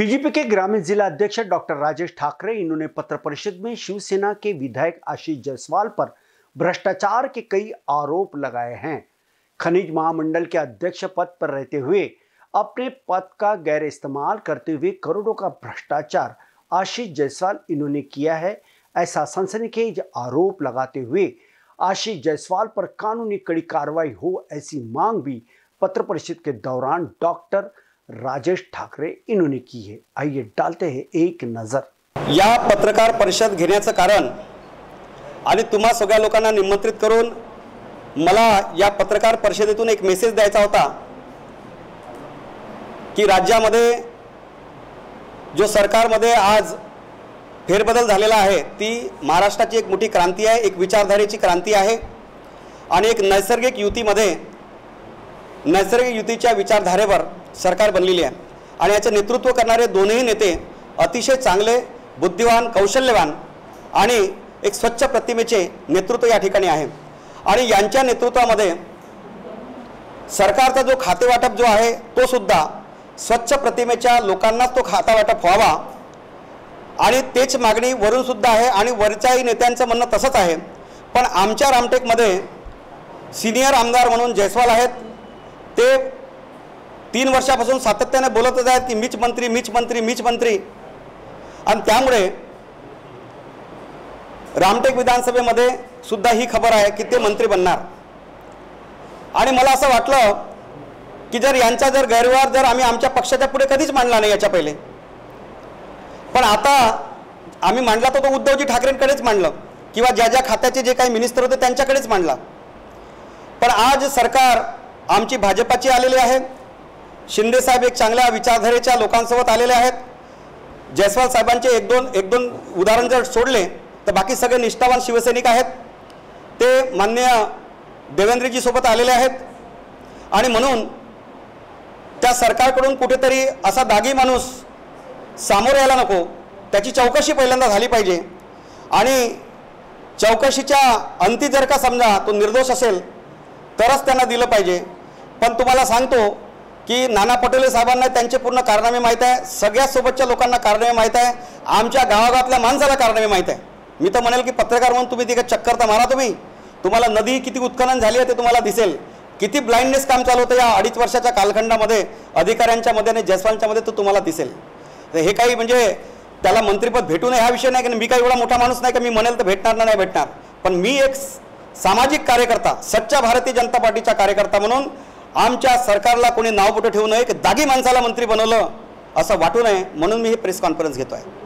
BJP के ग्रामीण जिला अध्यक्ष डॉक्टर राजेश ठाकरे इन्होंने पत्र परिषद में शिवसेना के विधायक आशीष जायसवाल पर भ्रष्टाचार के कई आरोप लगाए हैं। खनिज महामंडल के अध्यक्ष पद पर रहते हुए अपने पद का गैर इस्तेमाल करते हुए करोड़ों का भ्रष्टाचार आशीष जायसवाल इन्होंने किया है, ऐसा सनसनीखेज आरोप लगाते हुए आशीष जायसवाल पर कानूनी कड़ी कार्रवाई हो ऐसी मांग भी पत्र परिषद के दौरान डॉक्टर राजेश ठाकरे इन्होंने की है। आइए डालते हैं एक नजर। या पत्रकार परिषद घेण्याचं कारण आणि तुम्हा सगळ्या लोकांना निमंत्रित करून मला या पत्रकार परिषदेतून एक मेसेज द्यायचा होता की राज्यामध्ये जो सरकारमध्ये आज फेरबदल झालेला आहे ती महाराष्ट्राची एक मोठी क्रांती आहे एक विचारधारेची क्रांती आहे आणि एक नैसर्गिक युतीमध्ये नैसर्गिक युतीच्या विचारधारेवर सरकार बनलेली आहे. आणि याचं नेतृत्व करणारे दोन्ही नेते अतिशय चांगले बुद्धिवान कौशल्यवान आणि एक स्वच्छ प्रतिमेचे नेतृत्व या ठिकाणी आहे. आणि यांच्या नेतृत्वामध्ये सरकारचा जो खातेवाटप जो आहे तो सुद्धा स्वच्छ प्रतिमेच्या लोकांनाच तो खातावाटप व्हावा. आणि तेच मागणी वरूनसुद्धा आहे आणि वरच्याही नेत्यांचं म्हणणं तसंच आहे. पण आमच्या रामटेकमध्ये सिनियर आमदार म्हणून जयस्वाल आहेत. ते तीन वर्षापासून सातत्याने बोलतच आहेत की मीच मंत्री मीच मंत्री मीच मंत्री. आणि त्यामुळे रामटेक विधानसभेमध्ये सुद्धा ही खबर आहे की ते मंत्री बनणार. आणि मला असं वाटलं की जर यांचा जर गैरव्यवहार जर आम्ही आमच्या पक्षाच्या पुढे कधीच मांडला नाही याच्या पहिले. पण आता आम्ही मांडला तर तो उद्धवजी ठाकरेंकडेच मांडलं किंवा ज्या ज्या खात्याचे जे काही मिनिस्टर होते त्यांच्याकडेच मांडला. पण आज सरकार आमची भाजपाची आलेली आहे. शिंदेसाहेब एक चांगल्या विचारधारेच्या लोकांसोबत आलेले आहेत. जयस्वाल साहेबांचे एक दोन एक दोन उदाहरण जर सोडले तर बाकी सगळे निष्ठावान शिवसैनिक आहेत. ते मान्य देवेंद्रजीसोबत आलेले आहेत. आणि म्हणून त्या सरकारकडून कुठेतरी असा दागी माणूस सामोर यायला नको. त्याची चौकशी पहिल्यांदा झाली पाहिजे. आणि चौकशीच्या अंती जर का समजा तो निर्दोष असेल तरच त्यांना दिलं पाहिजे. पण तुम्हाला सांगतो की नाना पटोले साहेबांना त्यांचे पूर्ण कारनामे माहीत आहे. सगळ्या सोबतच्या लोकांना कारनामे माहीत आहे. आमच्या गावागावातल्या माणसाला कारनामे माहीत आहे. मी तर म्हणेल की पत्रकार म्हणून तुम्ही तिकडे चक्कर तर मारा तुम्ही. तुम्हाला नदी किती उत्खनन झाली आहे ते तुम्हाला दिसेल. किती ब्लाइंडनेस काम चालू होतं या अडीच वर्षाच्या कालखंडामध्ये अधिकाऱ्यांच्या मध्ये आणि जयस्वालच्या मध्ये तो तुम्हाला दिसेल. तर हे काही म्हणजे त्याला मंत्रिपद भेटू नये हा विषय नाही की मी काही एवढा मोठा माणूस नाही का मी म्हणेल तर भेटणार ना नाही भेटणार. पण मी एक सामाजिक कार्यकर्ता सच्चा भारतीय जनता पार्टीचा कार्यकर्ता म्हणून आमच्या सरकारला कोणी नाव कुठं ठेवू नये की दागी माणसाला मंत्री बनवलं असं वाटू नये म्हणून मी हे प्रेस कॉन्फरन्स घेतो आहे